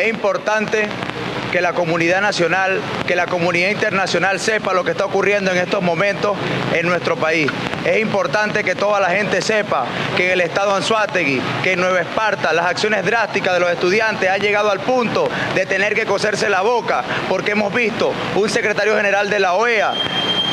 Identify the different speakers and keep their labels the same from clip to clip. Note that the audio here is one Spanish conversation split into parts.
Speaker 1: Es importante que la comunidad nacional, que la comunidad internacional sepa lo que está ocurriendo en estos momentos en nuestro país. Es importante que toda la gente sepa que en el estado Anzuategui, que en Nueva Esparta, las acciones drásticas de los estudiantes han llegado al punto de tener que coserse la boca, porque hemos visto un secretario general de la OEA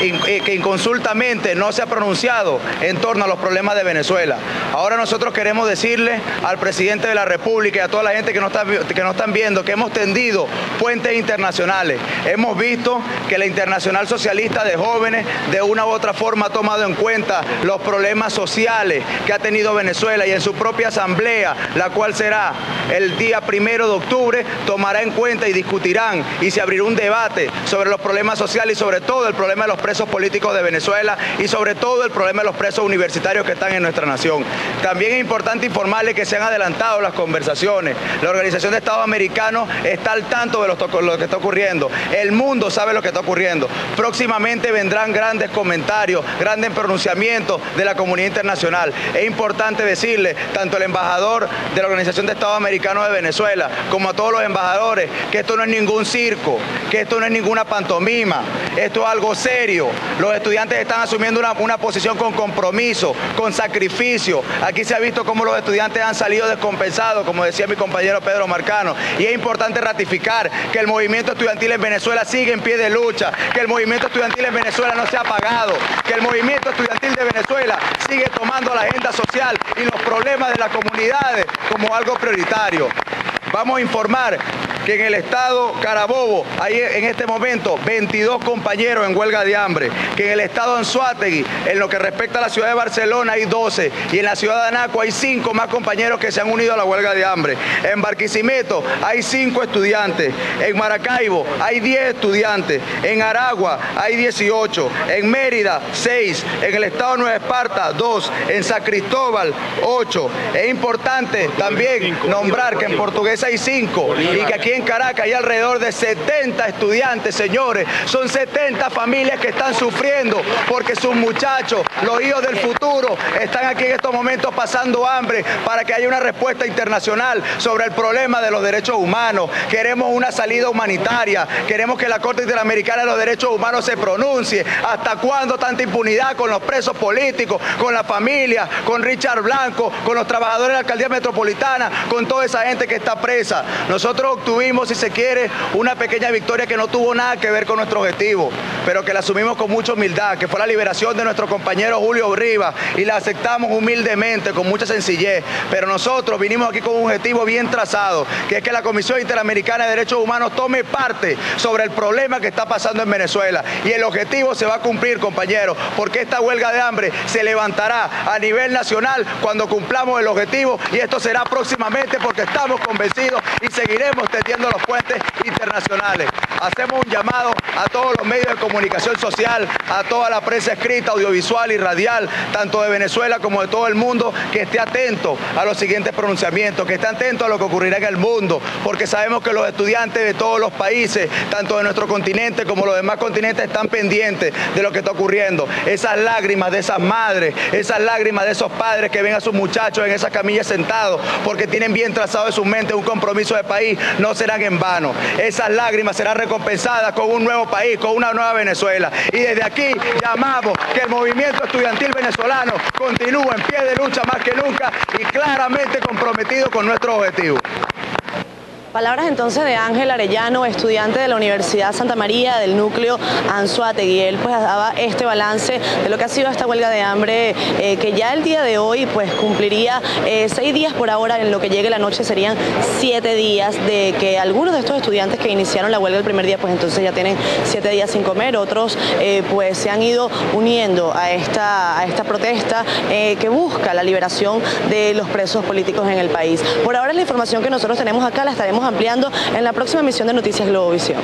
Speaker 1: eh, que inconsultamente no se ha pronunciado en torno a los problemas de Venezuela. Ahora nosotros queremos decirle al presidente de la República y a toda la gente que nos, está, que nos están viendo que hemos tendido puentes internacionales. Hemos visto que la Internacional Socialista de Jóvenes de una u otra forma ha tomado en cuenta los problemas sociales que ha tenido Venezuela y en su propia asamblea, la cual será el día primero de octubre, tomará en cuenta y discutirán y se abrirá un debate sobre los problemas sociales y sobre todo el problema de los presos políticos de Venezuela y sobre todo el problema de los presos universitarios que están en nuestra nación. También es importante informarles que se han adelantado las conversaciones. La Organización de Estados Americanos está al tanto de lo que está ocurriendo. El mundo sabe lo que está ocurriendo. Próximamente vendrán grandes comentarios, grandes de la comunidad internacional. Es importante decirle, tanto al embajador de la Organización de Estados Americanos de Venezuela como a todos los embajadores, que esto no es ningún circo, que esto no es ninguna pantomima, esto es algo serio los estudiantes están asumiendo una, posición con compromiso, con sacrificio. Aquí se ha visto cómo los estudiantes han salido descompensados, como decía mi compañero Pedro Marcano. Y es importante ratificar que el movimiento estudiantil en Venezuela sigue en pie de lucha, que el movimiento estudiantil en Venezuela no se ha apagado, que el movimiento estudiantil de Venezuela sigue tomando la agenda social y los problemas de las comunidades como algo prioritario. Vamos a informar que en el estado Carabobo hay en este momento 22 compañeros en huelga de hambre, que en el estado Anzuategui, en lo que respecta a la ciudad de Barcelona, hay 12 y en la ciudad de Anaco hay 5 más compañeros que se han unido a la huelga de hambre. En Barquisimeto hay 5 estudiantes, en Maracaibo hay 10 estudiantes, en Aragua hay 18, en Mérida 6, en el estado de Nueva Esparta 2, en San Cristóbal 8. Es importante también nombrar que en portugués hay 5 y que aquí en Caracas hay alrededor de 70 estudiantes, señores. Son 70 familias que están sufriendo porque sus muchachos, los hijos del futuro, están aquí en estos momentos pasando hambre para que haya una respuesta internacional sobre el problema de los derechos humanos. Queremos una salida humanitaria, queremos que la Corte Interamericana de los Derechos Humanos se pronuncie. ¿Hasta cuándo tanta impunidad con los presos políticos, con la familia, con Richard Blanco, con los trabajadores de la alcaldía metropolitana, con toda esa gente que está presa? Nosotros obtuvimos si se quiere, una pequeña victoria que no tuvo nada que ver con nuestro objetivo, pero que la asumimos con mucha humildad, que fue la liberación de nuestro compañero Julio Rivas y la aceptamos humildemente, con mucha sencillez. Pero nosotros vinimos aquí con un objetivo bien trazado, que es que la Comisión Interamericana de Derechos Humanos tome parte sobre el problema que está pasando en Venezuela. Y el objetivo se va a cumplir, compañeros, porque esta huelga de hambre se levantará a nivel nacional cuando cumplamos el objetivo y esto será próximamente porque estamos convencidos y seguiremos teniendo los puentes internacionales. Hacemos un llamado a todos los medios de comunicación social, a toda la prensa escrita, audiovisual y radial, tanto de Venezuela como de todo el mundo, que esté atento a los siguientes pronunciamientos, que esté atento a lo que ocurrirá en el mundo, porque sabemos que los estudiantes de todos los países, tanto de nuestro continente como los demás continentes, están pendientes de lo que está ocurriendo. Esas lágrimas de esas madres, esas lágrimas de esos padres que ven a sus muchachos en esas camillas sentados, porque tienen bien trazado en su mente un compromiso de país, no se en vano. Esas lágrimas serán recompensadas con un nuevo país, con una nueva Venezuela. Y desde aquí llamamos que el movimiento estudiantil venezolano continúe en pie de lucha más que nunca y claramente comprometido con nuestro objetivo.
Speaker 2: Palabras entonces de Ángel Arellano, estudiante de la Universidad Santa María del núcleo Anzuategui. Él pues daba este balance de lo que ha sido esta huelga de hambre eh, que ya el día de hoy pues cumpliría eh, seis días por ahora, en lo que llegue la noche serían siete días de que algunos de estos estudiantes que iniciaron la huelga el primer día pues entonces ya tienen siete días sin comer, otros eh, pues se han ido uniendo a esta, a esta protesta que busca la liberación de los presos políticos en el país. Por ahora la información que nosotros tenemos acá la estaremos ampliando en la próxima emisión de Noticias Globovisión.